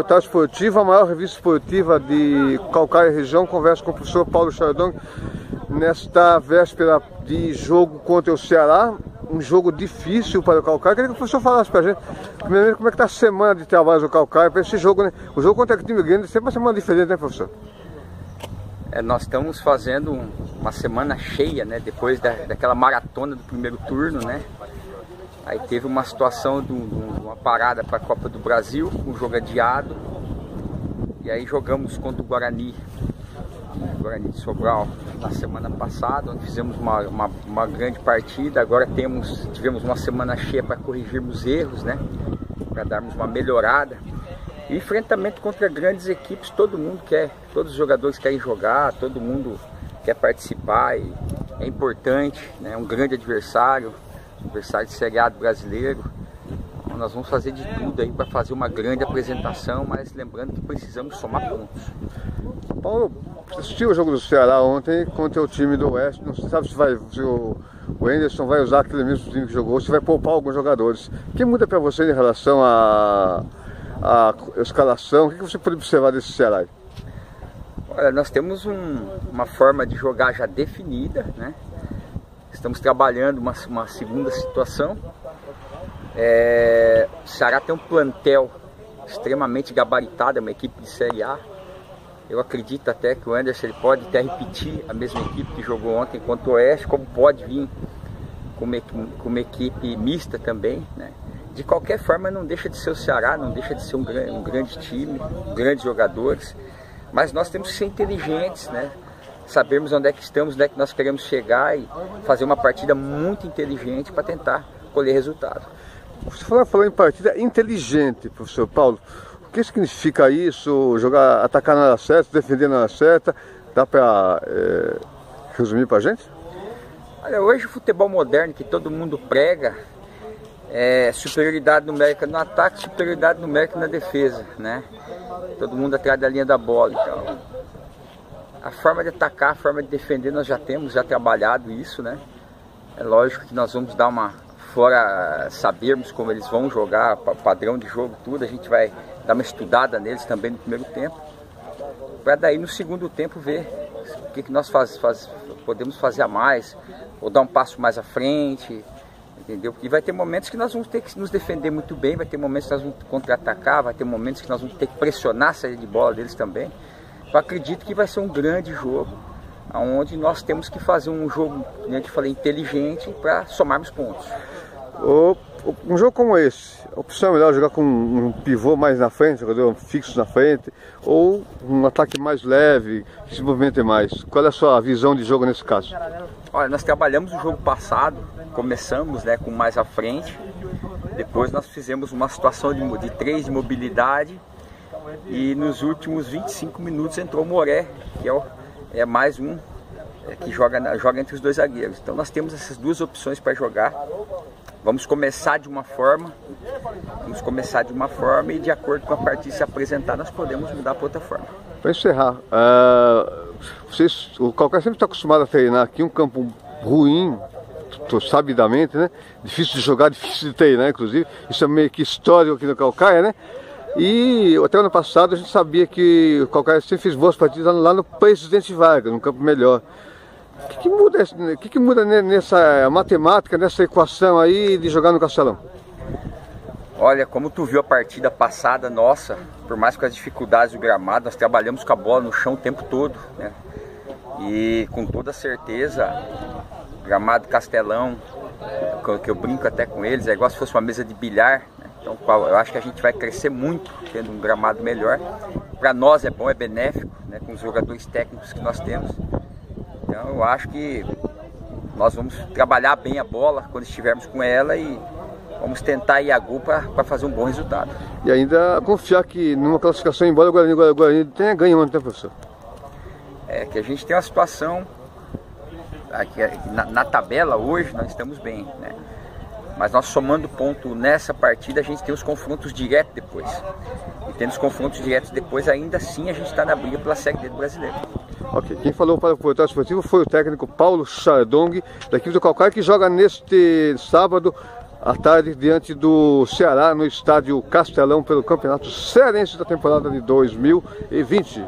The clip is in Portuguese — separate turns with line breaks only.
Reportagem Esportiva, a maior revista esportiva de Calcaia região, conversa com o professor Paulo Chardon nesta véspera de jogo contra o Ceará, um jogo difícil para o Calcaia. Queria que o professor falasse para a gente, primeiro, como é que está a semana de trabalho do Calcaia para esse jogo, né? O jogo contra o time grande é sempre uma semana diferente, né, professor?
É, nós estamos fazendo uma semana cheia, né? Depois da, daquela maratona do primeiro turno, né? Aí teve uma situação de, uma parada para a Copa do Brasil, um jogo adiado. E aí jogamos contra o Guarani, Guarani de Sobral, na semana passada, onde fizemos uma, uma, uma grande partida. Agora temos, tivemos uma semana cheia para corrigirmos erros, né? Para darmos uma melhorada. E enfrentamento contra grandes equipes, todo mundo quer, todos os jogadores querem jogar, todo mundo quer participar e é importante, né? Um grande adversário, adversário de Série A brasileiro. Nós vamos fazer de tudo aí para fazer uma grande apresentação, mas lembrando que precisamos somar pontos.
Paulo, assistiu o jogo do Ceará ontem contra o time do Oeste. Não sabe se, vai, se o, o Anderson vai usar aquele mesmo time que jogou, se vai poupar alguns jogadores. O que muda para você em relação à a, a, escalação? O que você pode observar desse Ceará?
Olha, nós temos um, uma forma de jogar já definida, né? Estamos trabalhando uma, uma segunda situação. É, o Ceará tem um plantel extremamente gabaritado, é uma equipe de Série A. Eu acredito até que o Anderson ele pode até repetir a mesma equipe que jogou ontem contra o Oeste, como pode vir com uma, com uma equipe mista também. Né? De qualquer forma, não deixa de ser o Ceará, não deixa de ser um, um grande time, grandes jogadores. Mas nós temos que ser inteligentes, né? sabermos onde é que estamos, onde é que nós queremos chegar e fazer uma partida muito inteligente para tentar colher resultado.
Você falou, falou em partida inteligente, professor Paulo. O que significa isso? Jogar, atacar na certa, defender na certa? Dá para é, resumir para a gente?
Olha, hoje o futebol moderno que todo mundo prega é superioridade numérica no ataque, superioridade numérica na defesa, né? Todo mundo atrás da linha da bola, então a forma de atacar, a forma de defender nós já temos, já trabalhado isso, né? É lógico que nós vamos dar uma, fora sabermos como eles vão jogar, padrão de jogo, tudo, a gente vai dar uma estudada neles também no primeiro tempo, para daí no segundo tempo ver o que, que nós faz, faz, podemos fazer a mais, ou dar um passo mais à frente, entendeu? Porque vai ter momentos que nós vamos ter que nos defender muito bem, vai ter momentos que nós vamos contra-atacar, vai ter momentos que nós vamos ter que pressionar a saída de bola deles também. Eu acredito que vai ser um grande jogo, onde nós temos que fazer um jogo, como eu falei, inteligente para somarmos pontos.
um jogo como esse, a opção é melhor jogar com um pivô mais na frente, jogador fixo na frente, ou um ataque mais leve, que se movimente mais. Qual é a sua visão de jogo nesse caso?
Olha, nós trabalhamos o jogo passado, começamos né, com mais à frente, depois nós fizemos uma situação de, de três de mobilidade e nos últimos 25 minutos entrou o Moré, que é, o, é mais um é, que joga, joga entre os dois zagueiros. Então nós temos essas duas opções para jogar. Vamos começar de uma forma, vamos começar de uma forma e de acordo com a partida se apresentar, nós podemos mudar para outra forma.
Para encerrar, uh, vocês, o Calcaia sempre está acostumado a treinar aqui um campo ruim, sabidamente, né? Difícil de jogar, difícil de treinar, inclusive. Isso é meio que histórico aqui no Calcaia, né? E até ano passado a gente sabia que o Calcaia sempre fez boas partidas lá no Presidente Vargas, no campo melhor. O que, que muda, que, que muda nessa matemática, nessa equação aí de jogar no Castelão?
Olha, como tu viu a partida passada nossa, por mais com as dificuldades do gramado, nós trabalhamos com a bola no chão o tempo todo, né? E com toda certeza, gramado Castelão, que eu brinco até com eles, é igual se fosse uma mesa de bilhar, então eu acho que a gente vai crescer muito tendo um gramado melhor. Para nós é bom, é benéfico, né, com os jogadores técnicos que nós temos. Então eu acho que nós vamos trabalhar bem a bola quando estivermos com ela e vamos tentar ir a gol para fazer um bom resultado.
E ainda confiar que numa classificação, embora o Guarani, o Guarani tenha ganho ontem, né, professor?
É que a gente tem uma situação, aqui, na, na tabela hoje nós estamos bem, né? Mas nós somando ponto nessa partida, a gente tem os confrontos diretos depois. E tendo os confrontos diretos depois, ainda assim a gente está na briga pela Série D do Brasileiro.
Ok, quem falou para o portal esportivo foi o técnico Paulo Chardong, da equipe do Calcaia, que joga neste sábado à tarde diante do Ceará no estádio Castelão pelo Campeonato Cearense da temporada de 2020.